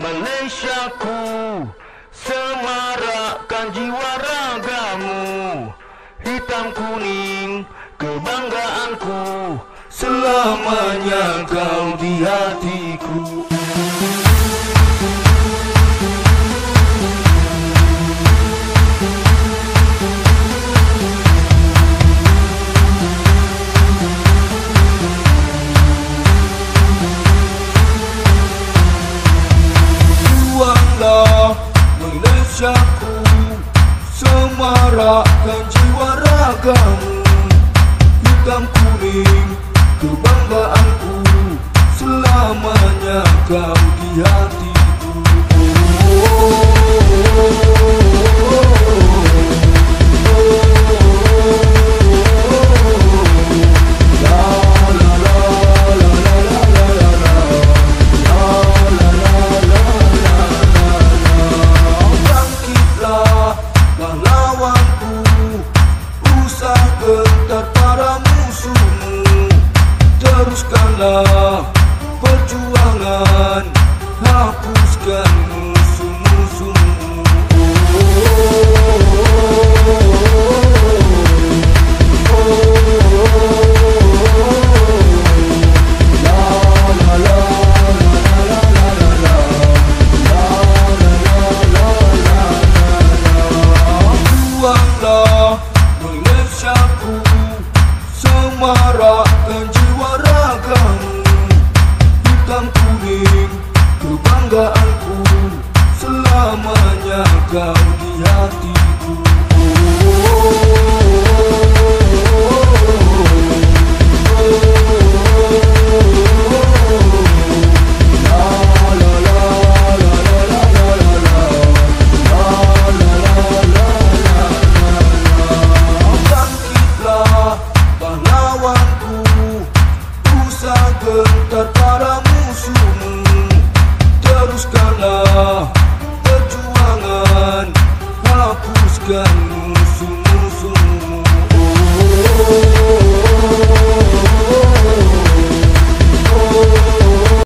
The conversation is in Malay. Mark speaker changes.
Speaker 1: Malaysiaku Semarakkan jiwa ragamu. Hitam kuning kebanggaanku. Selamanya kau di hatiku
Speaker 2: Semarakkan jiwa ragamu Hitam kuning pahlawanku Usah gentar para musuhmu. Teruskanlah kau di hatiku pahlawanku Usah gentar para good.